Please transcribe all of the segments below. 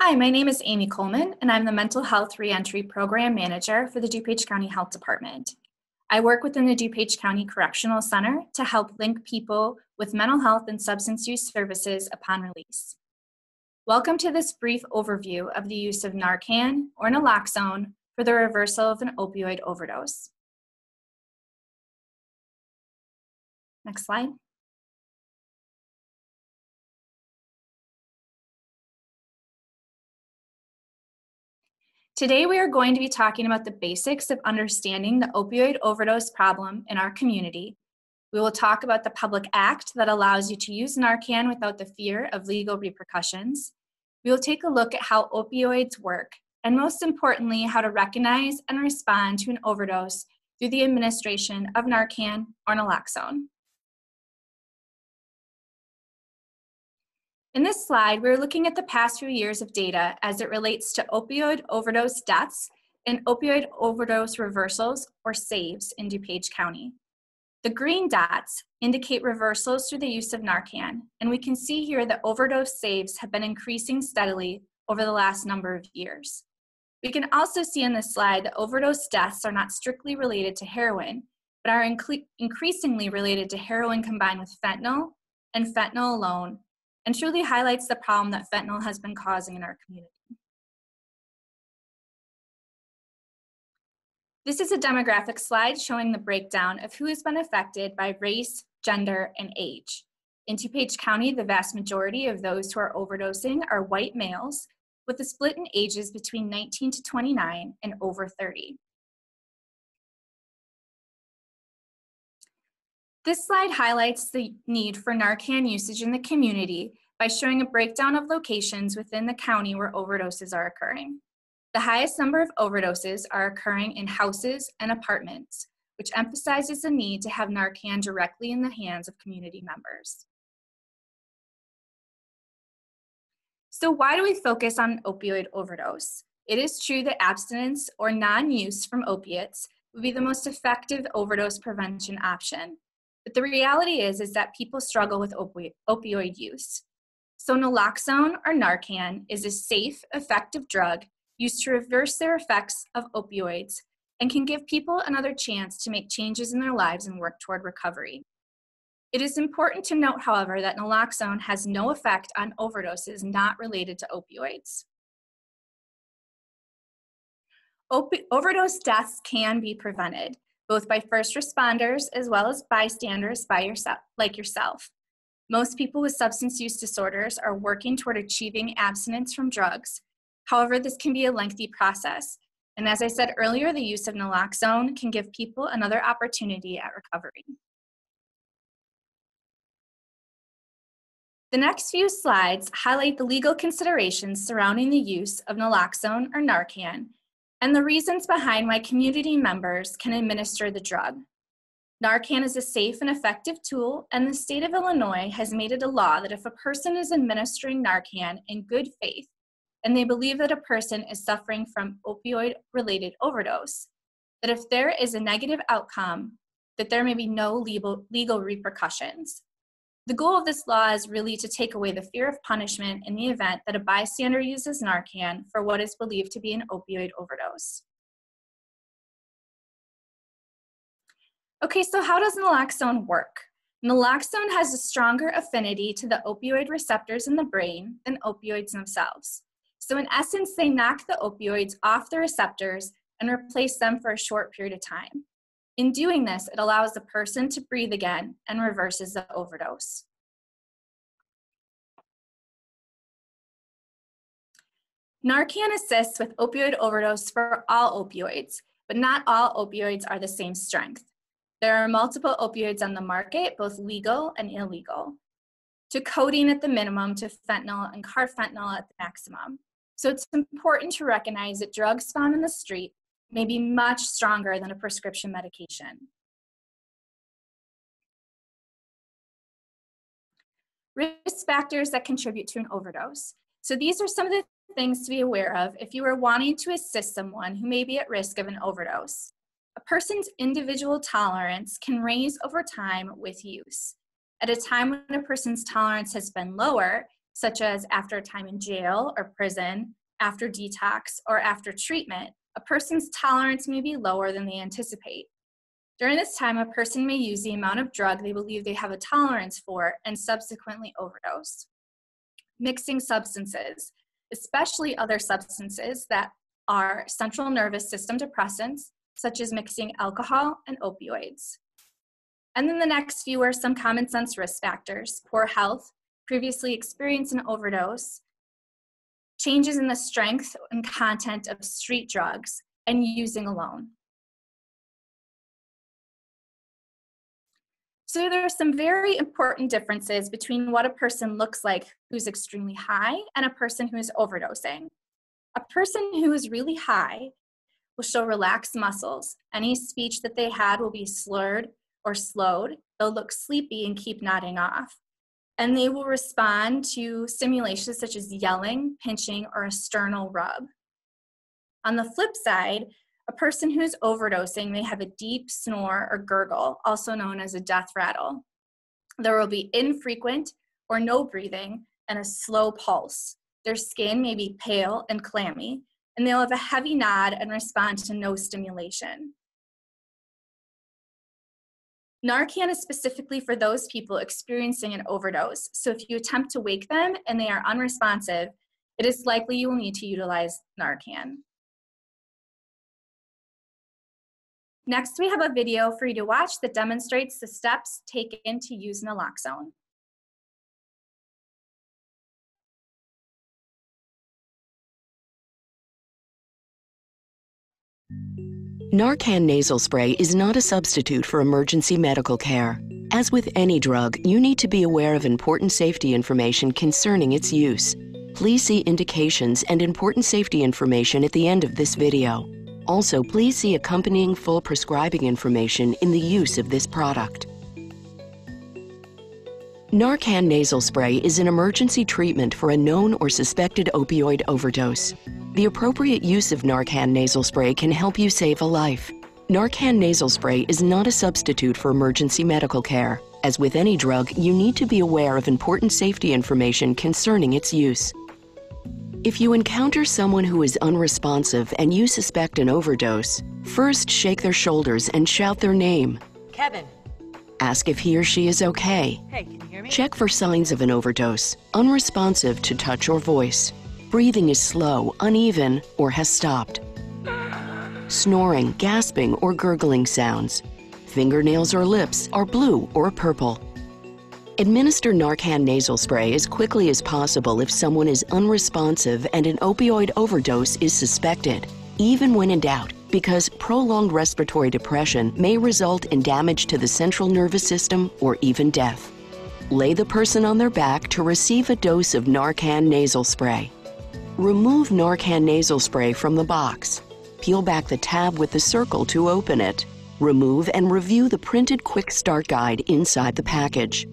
Hi, my name is Amy Kohlmann, and I'm the Mental Health Reentry Program Manager for the DuPage County Health Department. I work within the DuPage County Correctional Center to help link people with mental health and substance use services upon release. Welcome to this brief overview of the use of Narcan or naloxone for the reversal of an opioid overdose. Next slide. Today, we are going to be talking about the basics of understanding the opioid overdose problem in our community. We will talk about the public act that allows you to use Narcan without the fear of legal repercussions. We will take a look at how opioids work, and most importantly, how to recognize and respond to an overdose through the administration of Narcan or naloxone. In this slide, we're looking at the past few years of data as it relates to opioid overdose deaths and opioid overdose reversals, or SAVES, in DuPage County. The green dots indicate reversals through the use of Narcan, and we can see here that overdose saves have been increasing steadily over the last number of years. We can also see in this slide that overdose deaths are not strictly related to heroin, but are increasingly related to heroin combined with fentanyl and fentanyl alone and truly highlights the problem that fentanyl has been causing in our community. This is a demographic slide showing the breakdown of who has been affected by race, gender, and age. In DuPage County, the vast majority of those who are overdosing are white males, with a split in ages between 19 to 29 and over 30. This slide highlights the need for Narcan usage in the community by showing a breakdown of locations within the county where overdoses are occurring. The highest number of overdoses are occurring in houses and apartments, which emphasizes the need to have Narcan directly in the hands of community members. So why do we focus on opioid overdose? It is true that abstinence or non-use from opiates would be the most effective overdose prevention option. But the reality is, is that people struggle with opi opioid use. So naloxone or Narcan is a safe, effective drug used to reverse their effects of opioids and can give people another chance to make changes in their lives and work toward recovery. It is important to note, however, that naloxone has no effect on overdoses not related to opioids. Opi overdose deaths can be prevented, both by first responders as well as bystanders by yourself, like yourself. Most people with substance use disorders are working toward achieving abstinence from drugs. However, this can be a lengthy process. And as I said earlier, the use of naloxone can give people another opportunity at recovery. The next few slides highlight the legal considerations surrounding the use of naloxone or Narcan and the reasons behind why community members can administer the drug. Narcan is a safe and effective tool, and the state of Illinois has made it a law that if a person is administering Narcan in good faith and they believe that a person is suffering from opioid related overdose, that if there is a negative outcome, that there may be no legal, legal repercussions. The goal of this law is really to take away the fear of punishment in the event that a bystander uses Narcan for what is believed to be an opioid overdose. Okay, so how does naloxone work? Naloxone has a stronger affinity to the opioid receptors in the brain than opioids themselves. So in essence, they knock the opioids off the receptors and replace them for a short period of time. In doing this, it allows the person to breathe again and reverses the overdose. Narcan assists with opioid overdose for all opioids, but not all opioids are the same strength. There are multiple opioids on the market, both legal and illegal, to codeine at the minimum to fentanyl and carfentanil at the maximum. So it's important to recognize that drugs found in the street may be much stronger than a prescription medication. Risk factors that contribute to an overdose. So these are some of the things to be aware of if you are wanting to assist someone who may be at risk of an overdose. A person's individual tolerance can raise over time with use. At a time when a person's tolerance has been lower, such as after a time in jail or prison, after detox, or after treatment, a person's tolerance may be lower than they anticipate. During this time, a person may use the amount of drug they believe they have a tolerance for and subsequently overdose. Mixing substances, especially other substances that are central nervous system depressants, such as mixing alcohol and opioids. And then the next few are some common sense risk factors poor health, previously experienced an overdose, changes in the strength and content of street drugs, and using alone. So there are some very important differences between what a person looks like who's extremely high and a person who is overdosing. A person who is really high will show relaxed muscles. Any speech that they had will be slurred or slowed. They'll look sleepy and keep nodding off and they will respond to stimulations such as yelling, pinching, or a sternal rub. On the flip side, a person who is overdosing may have a deep snore or gurgle, also known as a death rattle. There will be infrequent or no breathing and a slow pulse. Their skin may be pale and clammy, and they'll have a heavy nod and respond to no stimulation. Narcan is specifically for those people experiencing an overdose. So if you attempt to wake them and they are unresponsive, it is likely you will need to utilize Narcan. Next, we have a video for you to watch that demonstrates the steps taken to use naloxone. Narcan nasal spray is not a substitute for emergency medical care. As with any drug, you need to be aware of important safety information concerning its use. Please see indications and important safety information at the end of this video. Also, please see accompanying full prescribing information in the use of this product. Narcan nasal spray is an emergency treatment for a known or suspected opioid overdose. The appropriate use of Narcan nasal spray can help you save a life. Narcan nasal spray is not a substitute for emergency medical care. As with any drug, you need to be aware of important safety information concerning its use. If you encounter someone who is unresponsive and you suspect an overdose, first shake their shoulders and shout their name. Kevin. Ask if he or she is okay. Hey, can you hear me? Check for signs of an overdose, unresponsive to touch or voice. Breathing is slow, uneven, or has stopped. Snoring, gasping, or gurgling sounds. Fingernails or lips are blue or purple. Administer Narcan nasal spray as quickly as possible if someone is unresponsive and an opioid overdose is suspected, even when in doubt, because prolonged respiratory depression may result in damage to the central nervous system or even death. Lay the person on their back to receive a dose of Narcan nasal spray. Remove Narcan nasal spray from the box. Peel back the tab with the circle to open it. Remove and review the printed quick start guide inside the package.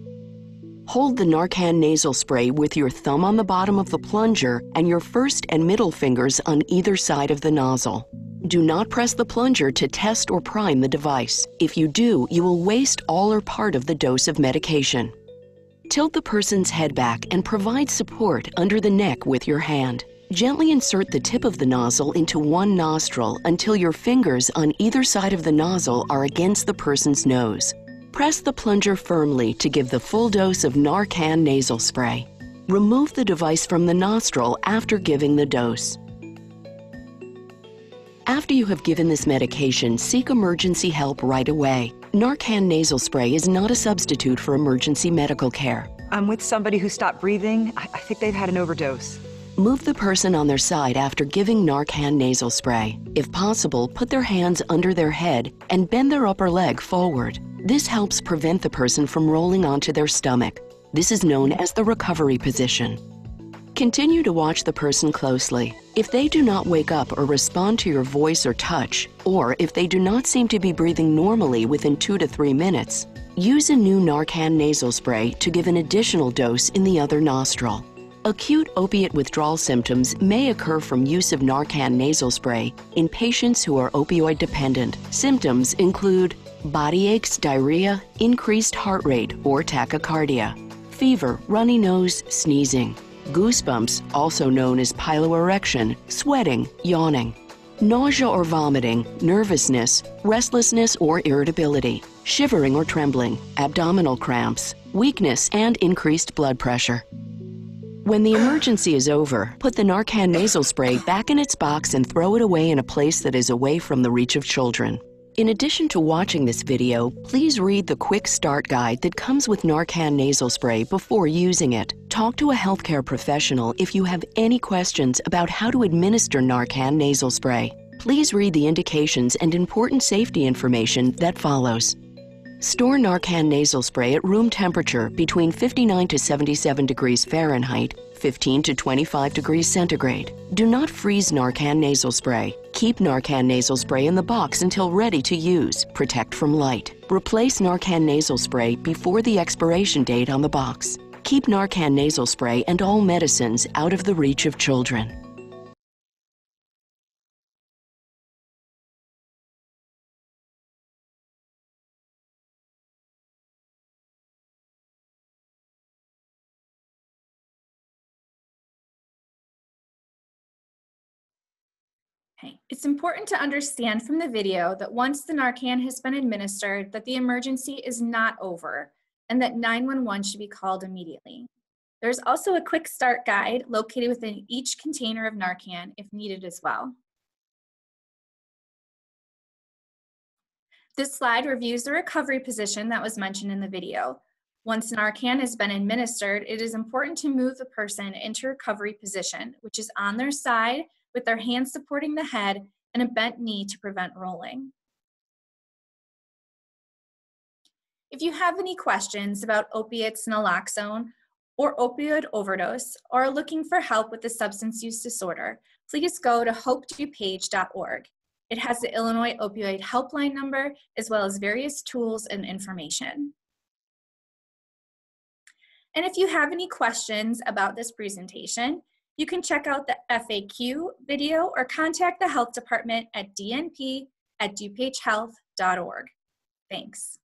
Hold the Narcan nasal spray with your thumb on the bottom of the plunger and your first and middle fingers on either side of the nozzle. Do not press the plunger to test or prime the device. If you do, you will waste all or part of the dose of medication. Tilt the person's head back and provide support under the neck with your hand. Gently insert the tip of the nozzle into one nostril until your fingers on either side of the nozzle are against the person's nose. Press the plunger firmly to give the full dose of Narcan nasal spray. Remove the device from the nostril after giving the dose. After you have given this medication, seek emergency help right away. Narcan nasal spray is not a substitute for emergency medical care. I'm with somebody who stopped breathing. I, I think they've had an overdose. Move the person on their side after giving Narcan nasal spray. If possible, put their hands under their head and bend their upper leg forward. This helps prevent the person from rolling onto their stomach. This is known as the recovery position. Continue to watch the person closely. If they do not wake up or respond to your voice or touch, or if they do not seem to be breathing normally within two to three minutes, use a new Narcan nasal spray to give an additional dose in the other nostril. Acute opiate withdrawal symptoms may occur from use of Narcan nasal spray in patients who are opioid dependent. Symptoms include body aches, diarrhea, increased heart rate or tachycardia, fever, runny nose, sneezing. Goosebumps, also known as piloerection, sweating, yawning, nausea or vomiting, nervousness, restlessness or irritability, shivering or trembling, abdominal cramps, weakness, and increased blood pressure. When the emergency is over, put the Narcan nasal spray back in its box and throw it away in a place that is away from the reach of children. In addition to watching this video, please read the quick start guide that comes with Narcan nasal spray before using it. Talk to a healthcare professional if you have any questions about how to administer Narcan nasal spray. Please read the indications and important safety information that follows. Store Narcan nasal spray at room temperature between 59 to 77 degrees Fahrenheit, 15 to 25 degrees centigrade. Do not freeze Narcan nasal spray. Keep Narcan nasal spray in the box until ready to use. Protect from light. Replace Narcan nasal spray before the expiration date on the box. Keep Narcan nasal spray and all medicines out of the reach of children. Okay. It's important to understand from the video that once the Narcan has been administered, that the emergency is not over and that 911 should be called immediately. There's also a quick start guide located within each container of Narcan if needed as well. This slide reviews the recovery position that was mentioned in the video. Once Narcan has been administered, it is important to move the person into recovery position, which is on their side with their hands supporting the head and a bent knee to prevent rolling. If you have any questions about opiates naloxone or opioid overdose or are looking for help with a substance use disorder, please go to hopedupage.org. It has the Illinois Opioid Helpline number as well as various tools and information. And if you have any questions about this presentation, you can check out the FAQ video or contact the health department at dnp at dupagehealth.org. Thanks.